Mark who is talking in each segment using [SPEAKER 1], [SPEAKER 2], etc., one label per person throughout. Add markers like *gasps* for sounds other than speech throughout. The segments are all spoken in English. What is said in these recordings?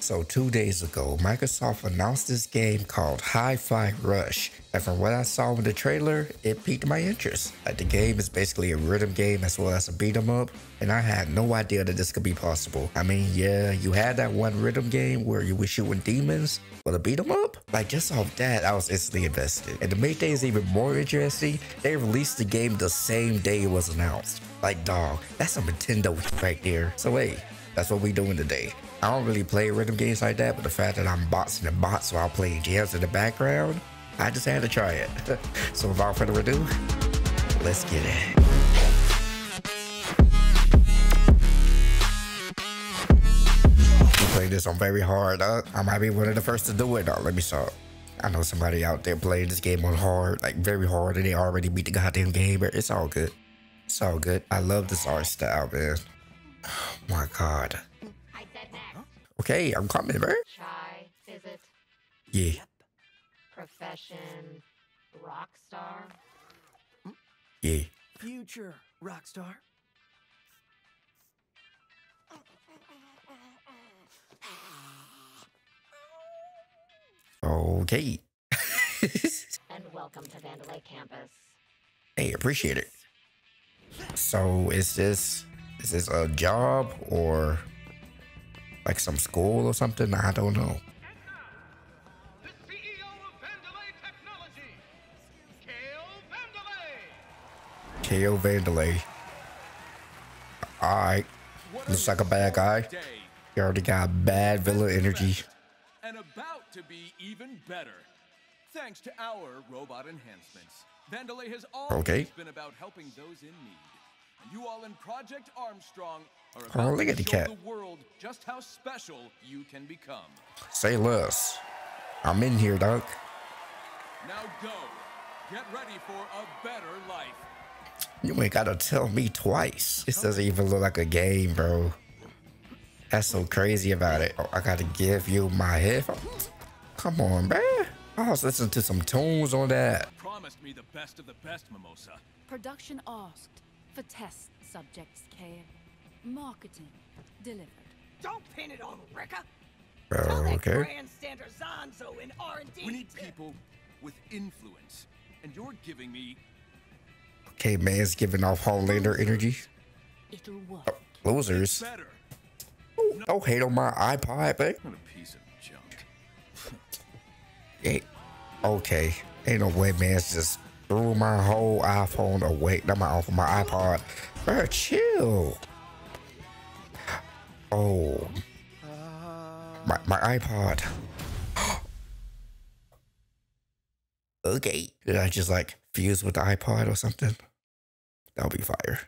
[SPEAKER 1] So two days ago, Microsoft announced this game called Hi-Fi Rush. And from what I saw in the trailer, it piqued my interest. Like the game is basically a rhythm game as well as a beat 'em up. And I had no idea that this could be possible. I mean, yeah, you had that one rhythm game where you were shooting demons, but a beat 'em up? Like just off that, I was instantly invested. And to make things even more interesting, they released the game the same day it was announced. Like dog, that's a Nintendo right there. So hey, that's what we doing today. I don't really play rhythm games like that, but the fact that I'm boxing and bots while playing jams in the background, I just had to try it. *laughs* so without further ado, let's get it. This on very hard. I might be one of the first to do it. Though. Let me stop. I know somebody out there playing this game on hard, like very hard, and they already beat the goddamn game, but it's all good. It's all good. I love this art style, man. Oh my god. Okay, I'm coming, bro.
[SPEAKER 2] Chai, is it?
[SPEAKER 1] Yeah,
[SPEAKER 2] Profession, rock star?
[SPEAKER 1] yeah.
[SPEAKER 3] Future rock star.
[SPEAKER 1] Okay. *laughs*
[SPEAKER 2] And welcome to Vandelay campus.
[SPEAKER 1] hey, appreciate it. So is this is this a job or like some school or something? I don't know.
[SPEAKER 4] the CEO of Vandelay Technology, Kale Vandelay.
[SPEAKER 1] KO Vandelay. Alright. Looks like a bad guy. You already got bad villain energy.
[SPEAKER 5] and about to be even better. Thanks to our robot enhancements, Vandelay has always
[SPEAKER 1] Okay.
[SPEAKER 5] been about helping those in need. And you all in Project Armstrong are
[SPEAKER 1] Oh, look at the
[SPEAKER 5] show
[SPEAKER 1] cat.
[SPEAKER 5] the world just how special you can become.
[SPEAKER 1] Say less. I'm in here, dog.
[SPEAKER 5] Now go. Get ready for a better life.
[SPEAKER 1] You ain't gotta tell me twice. This doesn't even look like a game, bro. That's so crazy about it. Oh, I gotta give you my headphones. Come on, man. I was listening to some tunes on that.
[SPEAKER 5] Promised me the best of the best, Mimosa.
[SPEAKER 6] Production asked for test subjects, Kale. Marketing delivered.
[SPEAKER 3] Don't pin it on Rekka.
[SPEAKER 1] Bro, uh,
[SPEAKER 3] Tell that
[SPEAKER 1] okay.
[SPEAKER 3] grandstander Zanzo in R&D.
[SPEAKER 5] We need people with influence. And you're giving me
[SPEAKER 1] Okay, man's giving off Homelander energy.
[SPEAKER 6] It'll oh, work.
[SPEAKER 1] Losers.
[SPEAKER 5] better.
[SPEAKER 1] Don't hate on my iPod, man.
[SPEAKER 5] What a piece of junk. *laughs*
[SPEAKER 1] Hey, okay. Ain't no way, man's just threw my whole iPhone away. Not my iPhone, my iPod. Bro, chill. Oh. My, my iPod. *gasps* okay. Did I just like fuse with the iPod or something? That would be fire.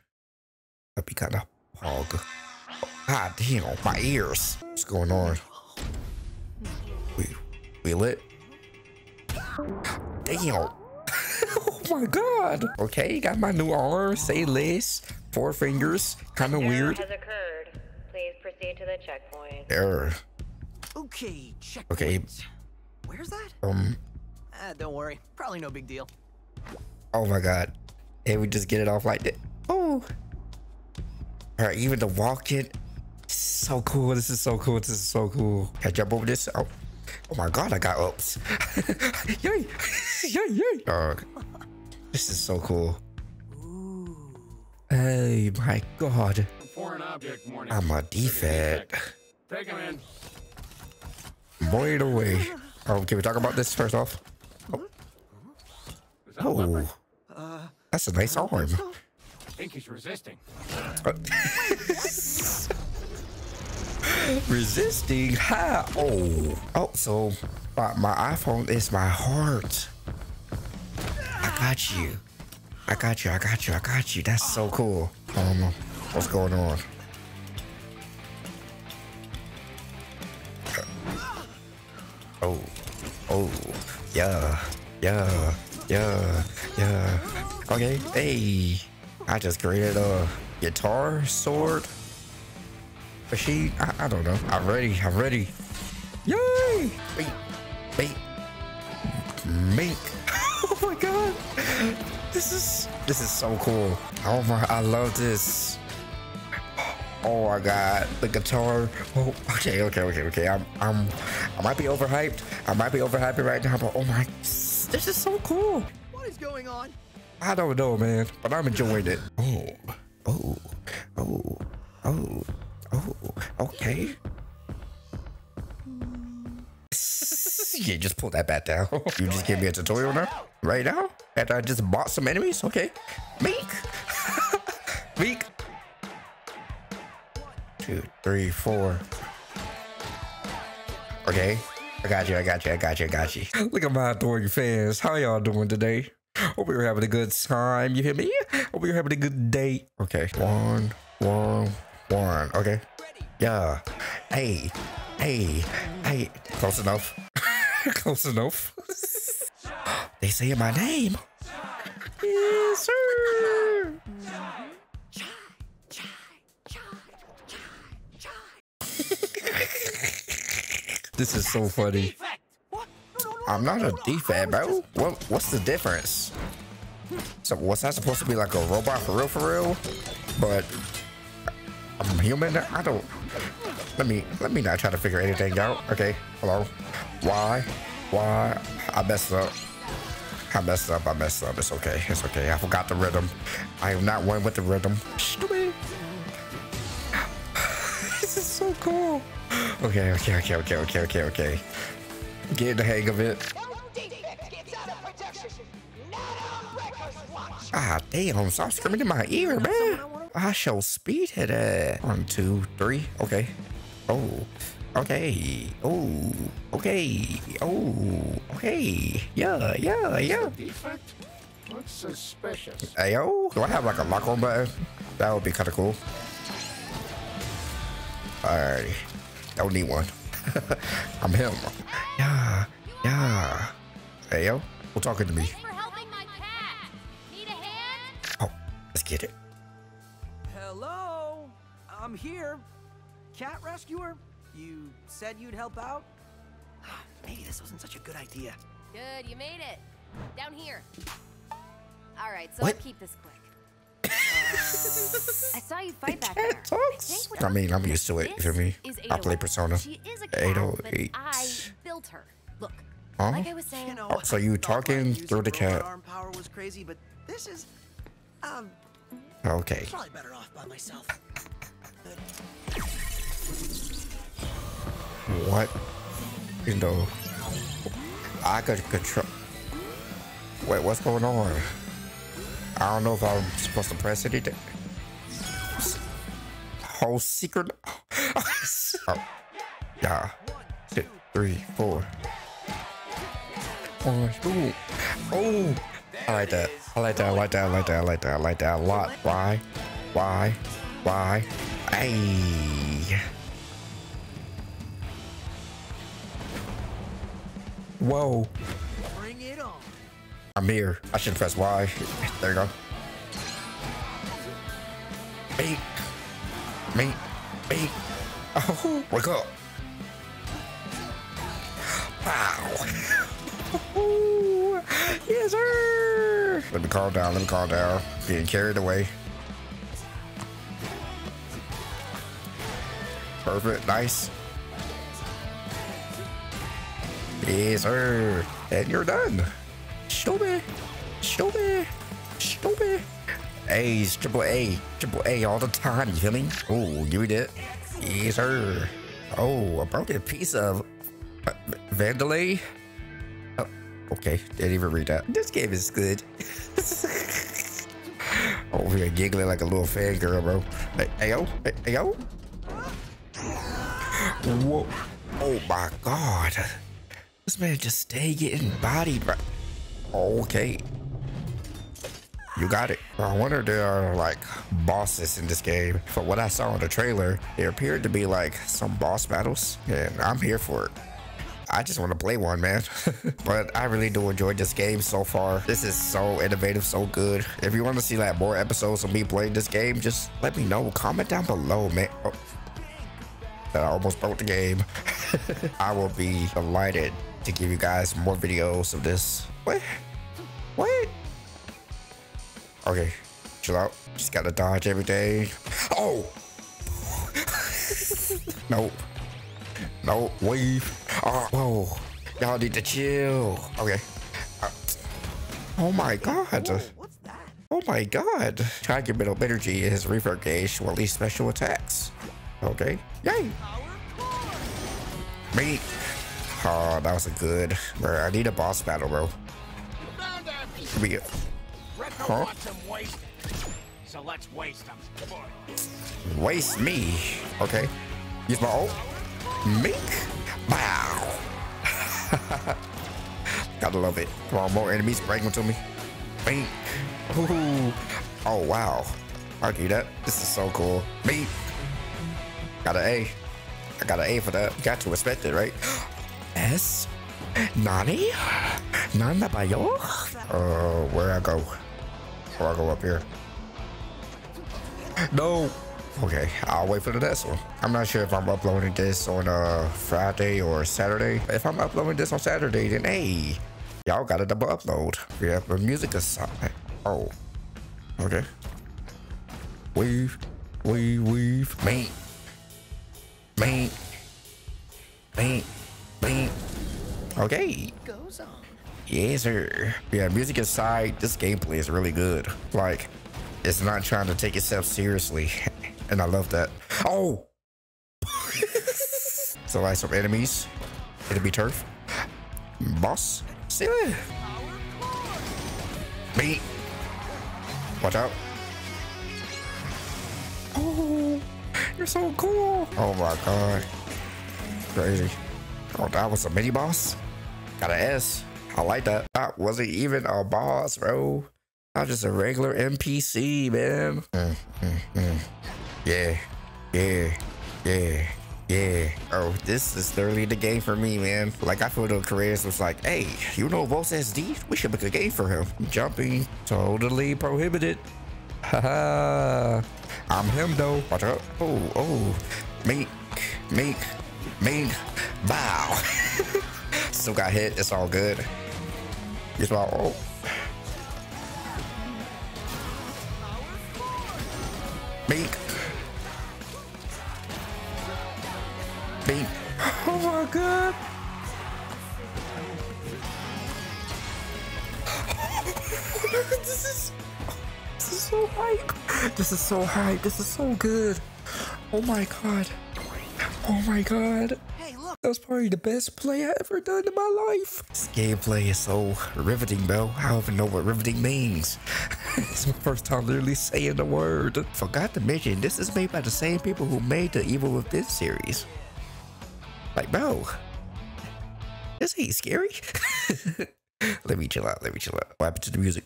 [SPEAKER 1] That'd be kind of hog. God damn, my ears. What's going on? We, we lit? *gasps* Damn. Oh my god. Okay, got my new arm. Say less. Four fingers. Kind of weird.
[SPEAKER 2] has occurred. Please proceed to the checkpoint.
[SPEAKER 1] Error.
[SPEAKER 3] Okay, check.
[SPEAKER 1] Okay.
[SPEAKER 3] Where's that?
[SPEAKER 1] Um.
[SPEAKER 3] Ah, don't worry. Probably no big deal.
[SPEAKER 1] Oh my god. And we just get it off like that. Oh. Alright, even the walking. So cool. This is so cool. This is so cool. Can I jump over this? Oh. Oh my god, I got ups. *laughs* *laughs* yay! yay, yay! Dog. This is so cool. Hey, my god.
[SPEAKER 7] Foreign object.
[SPEAKER 1] I'm a defect.
[SPEAKER 7] Take him in.
[SPEAKER 1] Boy, it away. Oh, can we talk about this first off? Oh.
[SPEAKER 7] Is that a?
[SPEAKER 1] Oh, that's a nice uh, arm.
[SPEAKER 7] think he's resisting.
[SPEAKER 1] Uh, *laughs* resisting? How? Oh, oh. So my, my iPhone is my heart. Got you. I got you. I got you. I got you. That's so cool. I don't know what's going on. Uh, oh, oh, yeah, yeah, yeah, yeah. Okay, hey, I just created a guitar sword machine. I, I don't know. I'm ready. I'm ready. Yay! Wait, wait. Mink. Oh my god. This is this is so cool. Oh my I love this. Oh my god, the guitar. Oh, okay, okay, okay, okay. I'm, I'm, I might be overhyped. I might be overhyped right now, but oh my, this is so cool.
[SPEAKER 3] What is going on?
[SPEAKER 1] I don't know, man, but I'm enjoying it. Oh, oh, oh, oh, oh. Okay. Yeah, just pull that back down. *laughs* You just give me a tutorial now, right now, after I just bought some enemies. Okay, Meek, *laughs* Meek. Two, three, four. Okay, I got you. I got you. I got you. I got you. *laughs* Look at my adoring fans. How y'all doing today? Hope you're having a good time. You hear me? Hope you're having a good day. Okay, one, one, one. Okay. Yeah. Hey, hey, hey. Close enough. Close *gasps* enough. they say my name. Yes, sir. *laughs* this is so funny. I'm not a defect, bro. What, what's the difference? So was that supposed to be like a robot for real, for real? But I'm human. I don't. Let me let me not try to figure anything out. Okay, hello. Why? Why? I messed up. I messed up. I messed up. It's okay. It's okay. I forgot the rhythm. I am not one with the rhythm. *laughs* This is so cool. Okay. Okay. Okay. Okay. Okay. Okay. Okay. Getting the hang of it. Ah, damn. Stop screaming in my ear, man. I show speed it. One, two, three. Okay. Oh. Okay. Oh. Okay. Oh. Okay. Yeah, yeah, yeah.
[SPEAKER 7] Defect? Looks suspicious.
[SPEAKER 1] Ayo. Do I have like a lock on button? That would be kind of cool. Alright. Don't need one. *laughs* I'm him. Yeah. Yeah. Ayo. Who talking to me?
[SPEAKER 2] For helping my cat. Need a hand?
[SPEAKER 1] Oh, let's get it.
[SPEAKER 3] Hello? I'm here. Cat rescuer? You said you'd help out? *sighs* Maybe this wasn't such a good idea.
[SPEAKER 2] Good, you made it. Down here. All right, so
[SPEAKER 1] What?
[SPEAKER 2] I'll keep this quick. *laughs* I saw you fight back there.
[SPEAKER 1] Cat talks. I mean, I'm used to it. You feel me? I play Persona.
[SPEAKER 2] She is a cat, but
[SPEAKER 1] 808.
[SPEAKER 2] I built her. Look,
[SPEAKER 1] Huh?
[SPEAKER 2] like I was saying,
[SPEAKER 3] You know,
[SPEAKER 1] Oh, so you
[SPEAKER 3] thought
[SPEAKER 1] talking through the cat.
[SPEAKER 3] Arm power was crazy, but this is, um,
[SPEAKER 1] Okay.
[SPEAKER 3] probably better off by myself.
[SPEAKER 1] What? You know, I could control. Wait, what's going on? I don't know if I'm supposed to press anything. Whole secret. *laughs* oh. Yeah. Two, three, four. One, two. Oh, I like that. I like that. I like that. I like that. I like that. I like that a lot. Why? Why? Why? Hey. Whoa.
[SPEAKER 3] Bring it on.
[SPEAKER 1] I'm here. I should press Y. There you go. Me. Me. Me. Oh, wake up. Wow. *laughs* yes, sir. Let me calm down. Let me calm down. Getting carried away. Perfect. Nice. Yes, sir. And you're done. Show me. Show me. Show me. A's, triple A, triple A all the time, you feel me? Oh, give me that. Yes, sir. Oh, a broken piece of uh, Vandelay. Oh, okay, didn't even read that. This game is good. *laughs* Over here giggling like a little fangirl, bro. Hey, hey, yo, hey, hey, yo. Whoa. Oh my god. This man just stay getting bodied, right? Okay. You got it. I wonder if there are like bosses in this game. From what I saw in the trailer, there appeared to be like some boss battles, and I'm here for it. I just want to play one, man. *laughs* but I really do enjoy this game so far. This is so innovative, so good. If you want to see like more episodes of me playing this game, just let me know. Comment down below, man. Oh. I almost broke the game. *laughs* I will be delighted to give you guys more videos of this. What? What? Okay, chill out. Just gotta dodge every day. Oh! *laughs* Nope. Nope. Wave. Oh, whoa. Y'all need to chill. Okay. Uh, oh my god.
[SPEAKER 3] What's that?
[SPEAKER 1] Oh my god. Get middle energy is reverb gauge to release special attacks. Okay. Yay. Me. Oh, that was a good. Bro, I need a boss battle, bro. Here.
[SPEAKER 8] Rekka
[SPEAKER 1] Huh?
[SPEAKER 8] So let's waste him.
[SPEAKER 1] Waste me. Okay. Use my ult. Mink. Wow. *laughs* Gotta love it. Come on, more enemies. Bring them to me. Mink. Ooh. Oh, wow. I do that. This is so cool. Mink. Got an A. I got an A for that. Got to respect it, right? *gasps* S. Nani? Nanda bayo? Uh, where I go? Or I go up here? No. Okay, I'll wait for the next one. I'm not sure if I'm uploading this on uh Friday or Saturday. If I'm uploading this on Saturday, then hey, y'all got a double upload. We have a music aside. Oh, okay. Weave, weave, weave. Me, me, me. Okay.
[SPEAKER 3] Goes on.
[SPEAKER 1] Yes, sir. Yeah, music aside, this gameplay is really good. Like, it's not trying to take itself seriously. *laughs* And I love that. Oh! *laughs* so, like, some enemies. It'll be turf. Boss. See Silly. Me. Watch out. Oh, you're so cool. Oh my god. Crazy. Oh, that was a mini boss? Got an S. I like that. That wasn't even a boss, bro. I'm just a regular NPC, man. Mm, mm, mm. Yeah, yeah, yeah, yeah. Oh, this is thoroughly the game for me, man. Like, I feel the careers was like, hey, you know VoltzXD? We should make a game for him. Jumping, totally prohibited. Haha. I'm him, though. Watch out. Oh, oh. Mink, mink, mink. Bow. *laughs* Still got hit. It's all good. It's all. Oh. Mink. Mink. Oh my god. *laughs* this is this is so hype. This is so hype. This is so good. Oh my god. Oh my god.
[SPEAKER 3] Hey, look.
[SPEAKER 1] That was probably the best play I ever done in my life. This gameplay is so riveting, bro. I don't even know what riveting means. *laughs* it's my first time literally saying the word. Forgot to mention, this is made by the same people who made the Evil Within series. Like, bro, this ain't scary. *laughs* let me chill out. Let me chill out. What happened to the music?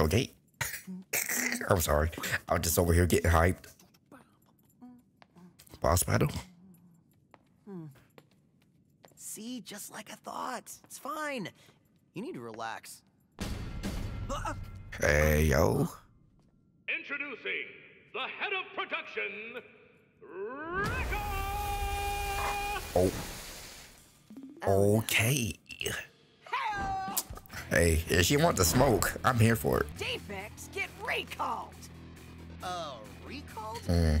[SPEAKER 1] Okay. *laughs* I'm sorry. I'm just over here getting hyped. Boss battle.
[SPEAKER 3] See, just like I thought. It's fine. You need to relax.
[SPEAKER 1] Hey, yo.
[SPEAKER 4] Introducing the head of production, Rekka!
[SPEAKER 1] Oh. Okay. Hey, if she want to smoke, I'm here for it.
[SPEAKER 3] Defects get recalled. Uh, recalled?
[SPEAKER 1] Mm,
[SPEAKER 3] You mean killed?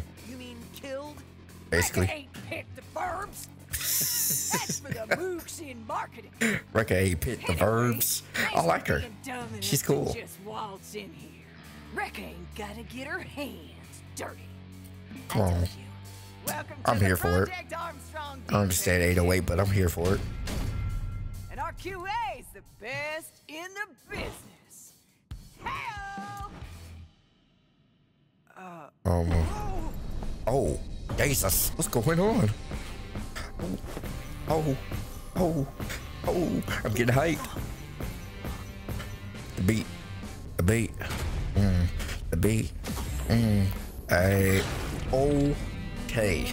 [SPEAKER 1] Basically,
[SPEAKER 6] picked the verbs. That's for the mooks in marketing. *laughs*
[SPEAKER 1] Rekka ain't pit the verbs. I like her.
[SPEAKER 6] Being dumb enough
[SPEAKER 1] She's cool.
[SPEAKER 6] Just waltz in here. Rekka ain't gotta get her hands dirty.
[SPEAKER 1] Come on. I'm here for it.
[SPEAKER 6] Armstrong
[SPEAKER 1] I understand 808, but I'm here for it.
[SPEAKER 6] And our QA's the best in the business. Hell!
[SPEAKER 1] Um. Oh, Jesus, what's going on? Oh, oh, oh, I'm getting hyped. The beat, the beat, mm, the beat, mm, a, okay. *laughs*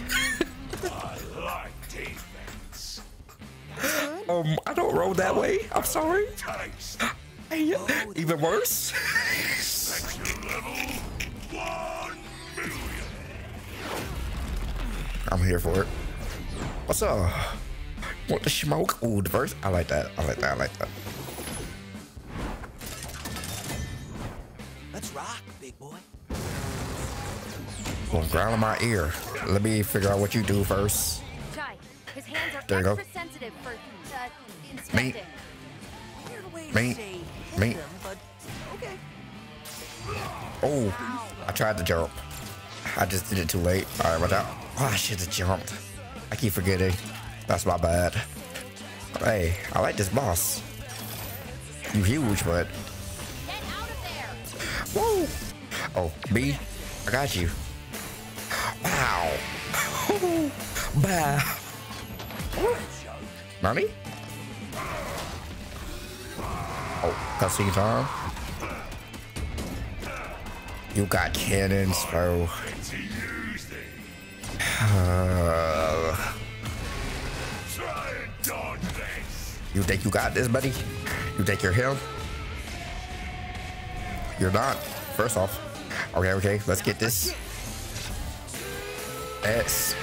[SPEAKER 1] um, I don't roll that way. I'm sorry. Hey, even worse. *laughs* I'm here for it. What's up? Want the smoke? Ooh, the verse. I like that. I like that. I like that.
[SPEAKER 3] Let's rock, big boy.
[SPEAKER 1] Gonna growl in my ear. Let me figure out what you do first.
[SPEAKER 2] Chai, his hands are
[SPEAKER 1] There you go.
[SPEAKER 2] sensitive for uh,
[SPEAKER 1] Me.
[SPEAKER 2] inspecting.
[SPEAKER 3] Weird way to
[SPEAKER 1] Me. Me.
[SPEAKER 3] them, but okay.
[SPEAKER 1] Oh, I tried to jump. I just did it too late. All right, watch out. Ah, I should have jumped. I keep forgetting. That's my bad. Hey, I like this boss. You huge, but whoa. Oh, B, I got you. Wow. *laughs* Bah. Nani? Oh, cutscene time. You got cannons, bro. You think you got this, buddy? You think you're him? You're not. First off. Okay, okay, let's get this. S.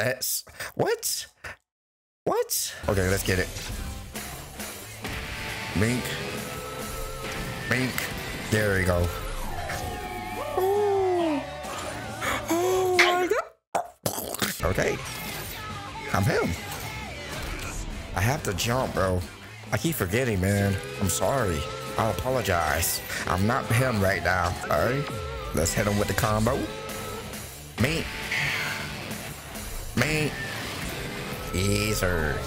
[SPEAKER 1] S. What? What? Okay, let's get it. Mink. Mink. There we go. Okay. I'm him. I have to jump, bro. I keep forgetting, man. I'm sorry. I apologize. I'm not him right now. Alright? Let's hit him with the combo. Me. Me. Yes, sir.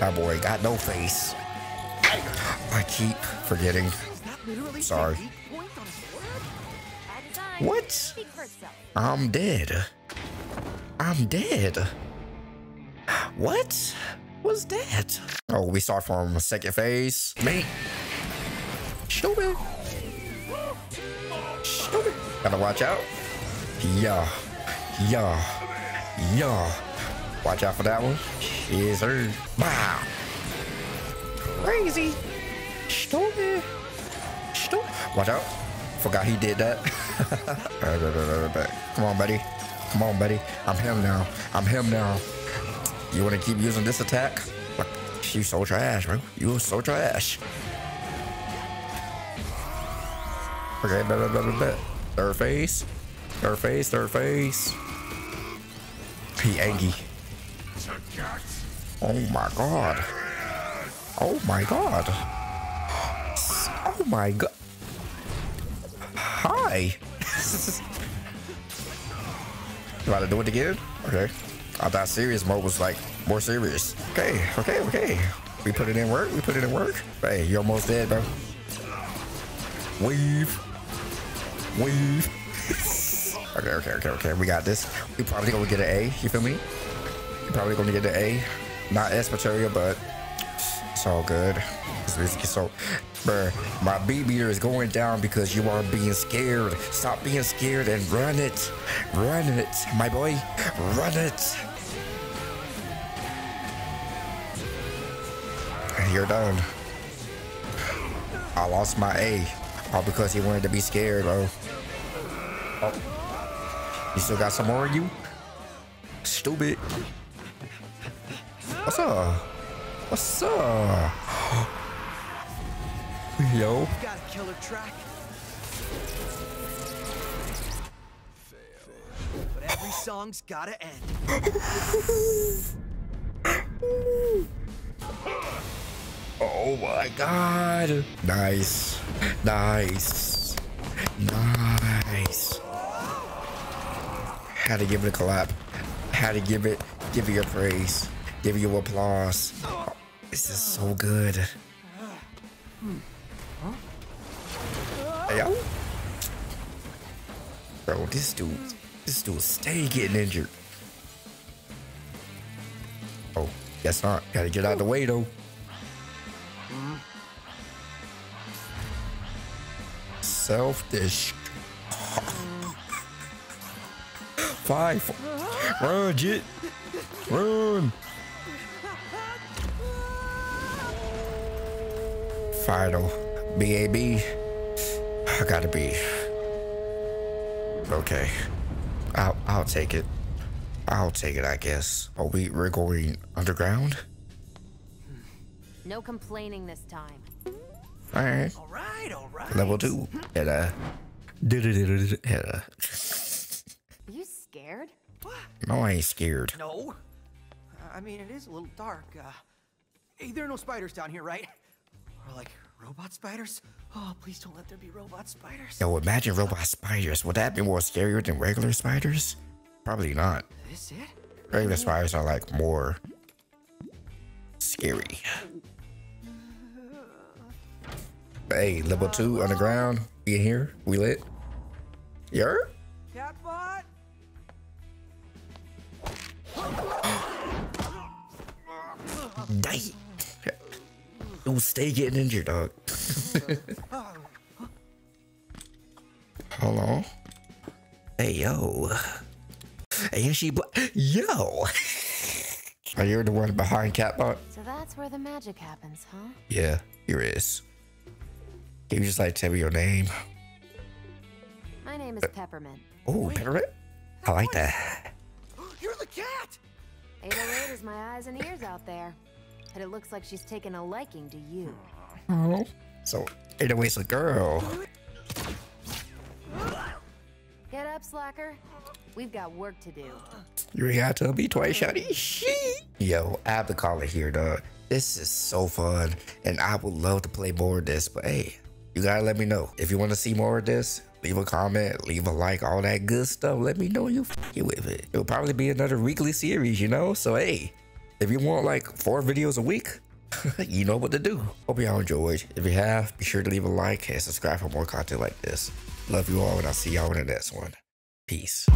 [SPEAKER 1] That boy got no face. I keep forgetting. Sorry.
[SPEAKER 3] say weak point on his forehead?
[SPEAKER 2] By design.
[SPEAKER 1] What?
[SPEAKER 2] Speak for itself.
[SPEAKER 1] I'm dead. I'm dead. What was that? Oh, we start from second phase. Me. Stupid. Stupid. Gotta watch out. Yeah. Yeah. Yeah. Watch out for that one. Yes, sir. Wow. Crazy. Stupid. Stupid. Watch out. Forgot he did that. Come on, buddy. Come on, buddy. I'm him now. I'm him now. You want to keep using this attack? You so trash, bro. You so trash. Okay, bet, bet, bet, bet, bet. Third face. Third face, third face. He angry. Oh my god. Oh my god. Oh my god. Hi. *laughs* want to do it again? Okay. I thought serious mode was like more serious. Okay, okay, okay. We put it in work. We put it in work. Hey, you're almost dead, bro. Weave. Weave. *laughs* okay, okay, okay, okay. We got this. We probably gonna get an A. You feel me? You probably gonna get an A. Not S material, but it's all good. It's, it's so, bruh, my B meter is going down because you are being scared. Stop being scared and run it. Run it, my boy. Run it. You're done. I lost my A. All because he wanted to be scared, bro. Oh. You still got some more in you? Stupid. What's up? What's up? Yo.
[SPEAKER 3] Got a killer track. But every song's gotta end.
[SPEAKER 1] Oh my god. Nice. Nice. Nice. Had to give it a clap. Had to give it, give it a praise. Give you applause. This is so good. Hey, yo. Oh. Bro, this dude, this dude stay getting injured. Oh, guess not. Gotta get out of the oh. way though. Selfish. Five. Run, Jit. Run. Final. BAB. I gotta be. Okay. I'll I'll take it. I'll take it, I guess. Are we we're going underground.
[SPEAKER 2] No complaining this time.
[SPEAKER 1] All right.
[SPEAKER 3] All right, all right.
[SPEAKER 1] Level two. Get uh, Yeah.
[SPEAKER 2] Are you scared?
[SPEAKER 1] No, I ain't scared.
[SPEAKER 3] No. Uh, I mean, it is a little dark. Uh, hey, there are no spiders down here, right? Or like robot spiders? Oh, please don't let there be robot spiders.
[SPEAKER 1] Yo, imagine robot spiders. Would that be more scarier than regular spiders? Probably not.
[SPEAKER 3] Is this it?
[SPEAKER 1] Regular spiders are like more scary. Hey, level two underground. We in here? We lit? Yer?
[SPEAKER 3] Catbot? *gasps*
[SPEAKER 1] Dang. You'll stay getting injured, dog. Hold on. Hey, yo. Ain't she bl- Yo! Are you the one behind Catbot?
[SPEAKER 2] So that's where the magic happens, huh?
[SPEAKER 1] Yeah, here is. Can you just like tell me your name?
[SPEAKER 2] My name is uh, Peppermint.
[SPEAKER 1] Oh, Peppermint? I like that. *gasps*
[SPEAKER 3] You're the cat!
[SPEAKER 2] 808 is my eyes and ears out there. But it looks like she's taken a liking to you.
[SPEAKER 1] Oh. So, it anyways, a girl.
[SPEAKER 2] Get up, slacker. We've got work to do.
[SPEAKER 1] You ain't got to be twice, shawty. Shit. Yo, I have to call it here, dog. This is so fun, and I would love to play more of this. But hey, you gotta let me know if you want to see more of this. Leave a comment, leave a like, all that good stuff. Let me know you fucking with it. It'll probably be another weekly series, you know. So hey, if you want like four videos a week, *laughs* you know what to do. Hope y'all enjoyed. If you have, be sure to leave a like and subscribe for more content like this. Love you all, and I'll see y'all in the next one. Peace.